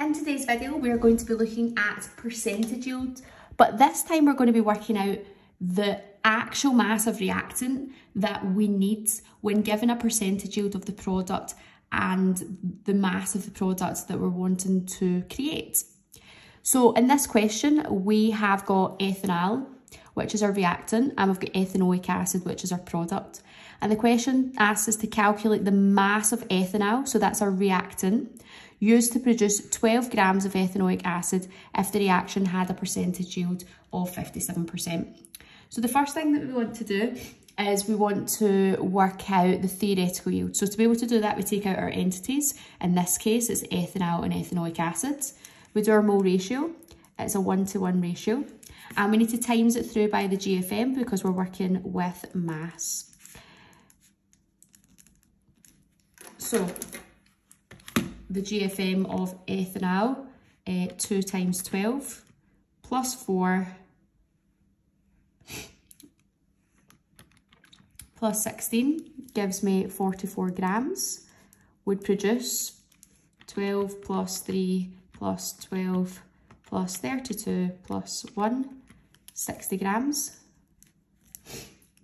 video, we're going to be looking at percentage yield, but this time we're going to be working out the actual mass of reactant that we need when given a percentage yield of the product and the mass of the product that we're wanting to create. So in this question, we have got ethanol, which is our reactant, and we've got ethanoic acid, which is our product. And the question asks us to calculate the mass of ethanol, so that's our reactant, used to produce 12 grams of ethanoic acid if the reaction had a percentage yield of 57%. So the first thing that we want to do is we want to work out the theoretical yield. So to be able to do that, we take out our entities. In this case, it's ethanol and ethanoic acid. We do our mole ratio. It's a one-to-one -one ratio. And we need to times it through by the GFM because we're working with mass. So the GFM of ethanol, uh, 2 times 12 plus 4 plus 16 gives me 44 grams, would produce 12 plus 3 plus 12 plus 32 plus 1, 60 grams.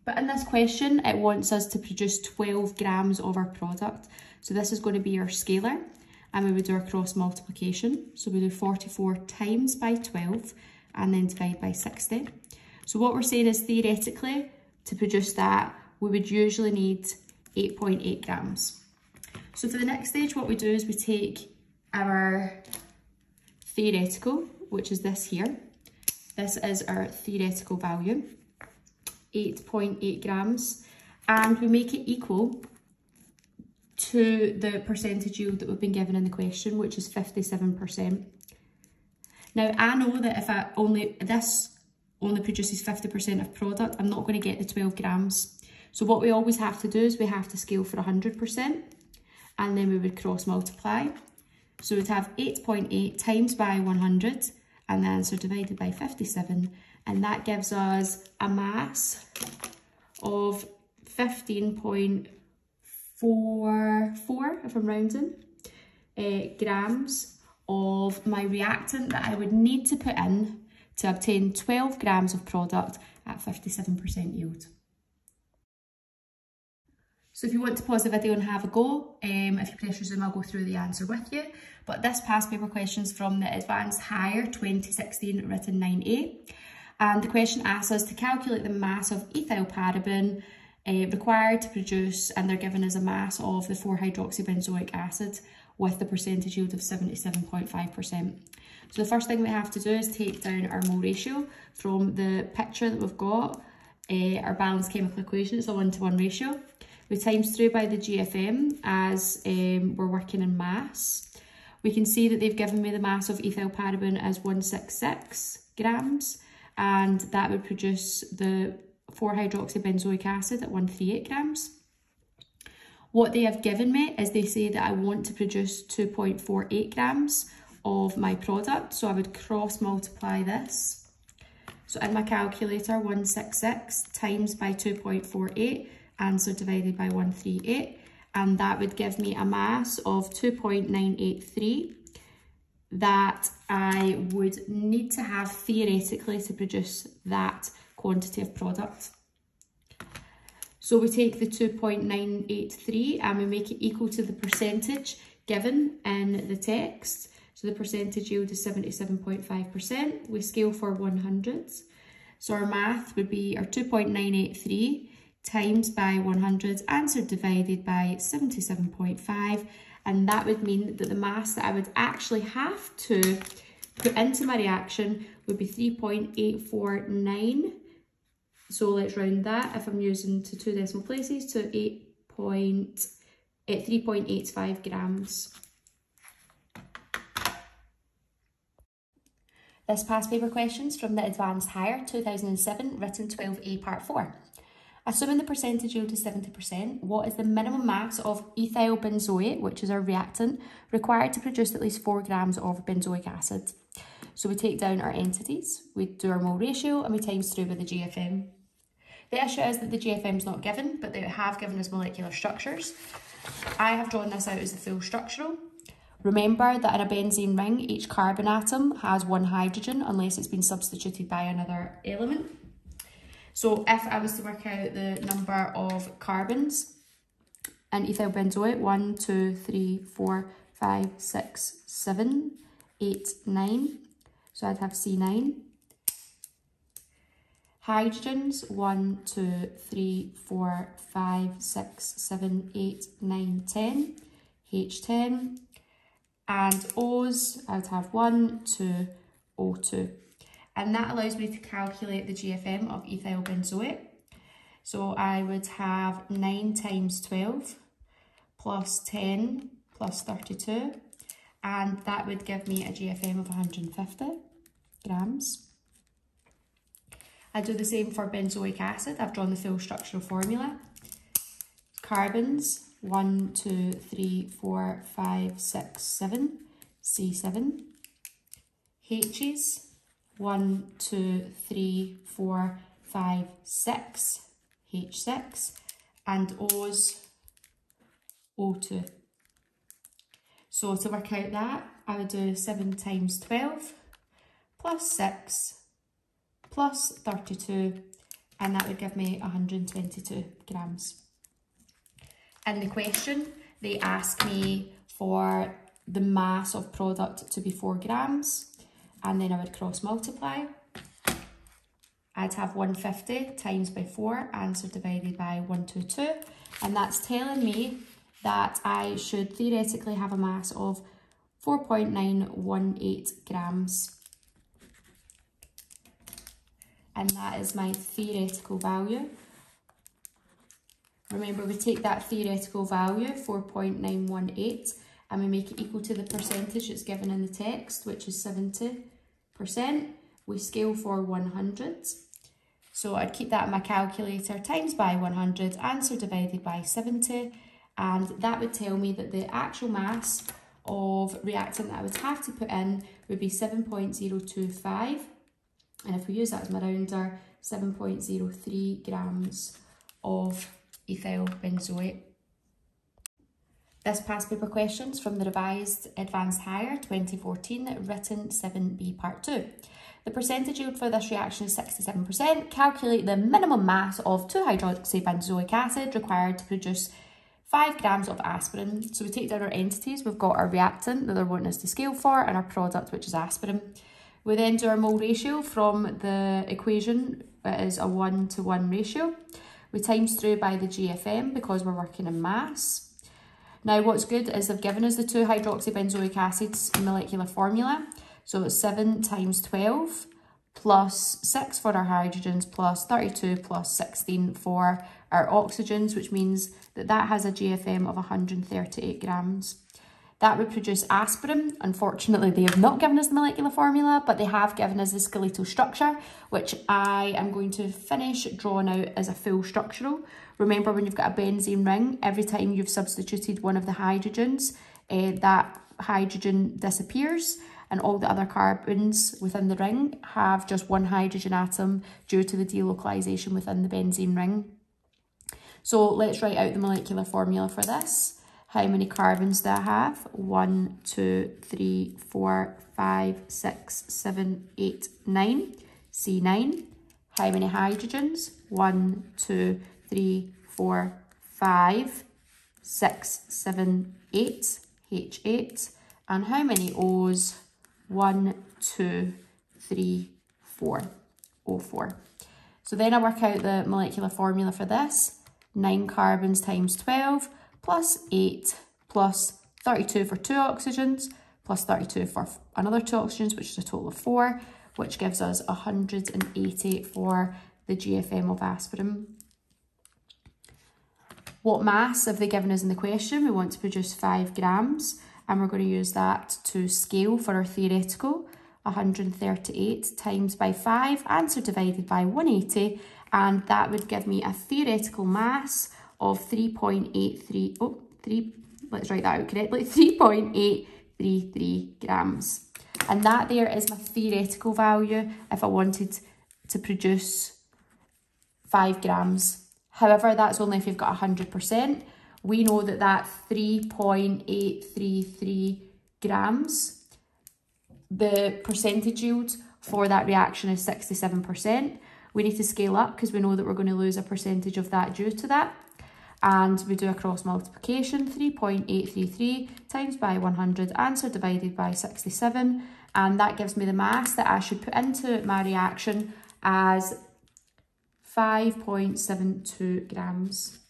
But in this question, it wants us to produce 12 grams of our product. So this is going to be our scalar and we would do our cross multiplication. So we do 44 times by 12 and then divide by 60. So what we're saying is theoretically, to produce that, we would usually need 8.8 .8 grams. So for the next stage, what we do is we take our theoretical, which is this here. This is our theoretical value, 8.8 grams, and we make it equal to the percentage yield that we've been given in the question, which is 57%. Now, I know that if I only, this only produces 50% of product, I'm not going to get the 12 grams. So what we always have to do is we have to scale for 100% and then we would cross multiply. So we'd have 8.8 times by 100 and the answer divided by 57 and that gives us a mass of 15.44 if I'm rounding uh, grams of my reactant that I would need to put in to obtain 12 grams of product at 57% yield. So if you want to pause the video and have a go, um, if you press resume, I'll go through the answer with you. But this past paper question's from the Advanced Higher 2016 written 9A. And the question asks us to calculate the mass of ethyl paraben uh, required to produce, and they're given as a mass of the 4-hydroxybenzoic acid with the percentage yield of 77.5%. So the first thing we have to do is take down our mole ratio from the picture that we've got. Uh, our balanced chemical equation is a one-to-one -one ratio. We times through by the GFM as um, we're working in mass. We can see that they've given me the mass of ethyl paraben as 166 grams and that would produce the 4-hydroxybenzoic acid at 138 grams. What they have given me is they say that I want to produce 2.48 grams of my product. So I would cross multiply this. So in my calculator, 166 times by 2.48 answer divided by 138 and that would give me a mass of 2.983 that I would need to have theoretically to produce that quantity of product. So we take the 2.983 and we make it equal to the percentage given in the text. So the percentage yield is 77.5%. We scale for 100. So our math would be our 2.983 times by 100, answer divided by 77.5, and that would mean that the mass that I would actually have to put into my reaction would be 3.849. So let's round that if I'm using to two decimal places to 8 point, eh, 3.85 grams. This past paper questions from the Advanced Higher 2007 written 12A part 4. Assuming the percentage yield is 70%, what is the minimum mass of ethyl benzoate, which is our reactant, required to produce at least 4 grams of benzoic acid? So we take down our entities, we do our mole ratio, and we times through with the GFM. The issue is that the GFM is not given, but they have given us molecular structures. I have drawn this out as the full structural. Remember that in a benzene ring, each carbon atom has one hydrogen unless it's been substituted by another element. So if I was to work out the number of carbons in ethyl benzoate, one, two, three, four, five, six, seven, eight, nine. So I'd have C9. Hydrogens, one, two, three, four, five, six, seven, eight, nine, ten. H10. And O's, I would have one, two, O2. And that allows me to calculate the GFM of ethyl benzoate. So I would have 9 times 12 plus 10 plus 32 and that would give me a GFM of 150 grams. I do the same for benzoic acid. I've drawn the full structural formula. Carbons, 1, 2, 3, 4, 5, 6, 7, C7. H's, 1, 2, 3, 4, 5, 6, H6. And O's, O2. So to work out that, I would do 7 times 12 plus 6 plus 32 and that would give me 122 grams. In the question, they ask me for the mass of product to be 4 grams and then I would cross multiply. I'd have 150 times by 4, answer divided by 122 and that's telling me that I should theoretically have a mass of 4.918 grams. And that is my theoretical value. Remember, we take that theoretical value, 4.918, and we make it equal to the percentage that's given in the text, which is 70%. Percent we scale for 100. So I'd keep that in my calculator, times by 100, answer divided by 70, and that would tell me that the actual mass of reactant that I would have to put in would be 7.025 and if we use that as my rounder 7.03 grams of ethyl benzoate. This past paper questions from the revised Advanced Higher 2014 written 7b part 2. The percentage yield for this reaction is 67%. Calculate the minimum mass of 2-hydroxybenzoic acid required to produce 5 grams of aspirin. So we take down our entities, we've got our reactant that they're wanting us to scale for and our product which is aspirin. We then do our mole ratio from the equation, it is a 1 to 1 ratio. We times through by the GFM because we're working in mass. Now what's good is they've given us the 2-hydroxybenzoic acids molecular formula. So it's 7 times 12 plus 6 for our hydrogens plus 32 plus 16 for our oxygens, which means that that has a GFM of 138 grams. That would produce aspirin. Unfortunately, they have not given us the molecular formula, but they have given us the skeletal structure, which I am going to finish drawing out as a full structural. Remember, when you've got a benzene ring, every time you've substituted one of the hydrogens, uh, that hydrogen disappears and all the other carbons within the ring have just one hydrogen atom due to the delocalization within the benzene ring. So let's write out the molecular formula for this. How many carbons do I have? One, two, three, four, five, six, seven, eight, nine. C9. How many hydrogens? One, two, three, four, five, six, seven, eight. H8. And how many O's? One, two, three, four. O4. So then I work out the molecular formula for this. 9 carbons times 12 plus 8 plus 32 for 2 oxygens plus 32 for another 2 oxygens, which is a total of 4, which gives us 180 for the GFM of aspirin. What mass have they given us in the question? We want to produce 5 grams and we're going to use that to scale for our theoretical. 138 times by 5, answer divided by 180 and that would give me a theoretical mass of 3.83, oh, 3, let's write that out correctly, 3.833 grams. And that there is my theoretical value if I wanted to produce 5 grams. However, that's only if you've got 100%. We know that that 3.833 grams. The percentage yield for that reaction is 67%. We need to scale up because we know that we're going to lose a percentage of that due to that. And we do a cross multiplication, 3.833 times by 100, answer divided by 67. And that gives me the mass that I should put into my reaction as 5.72 grams.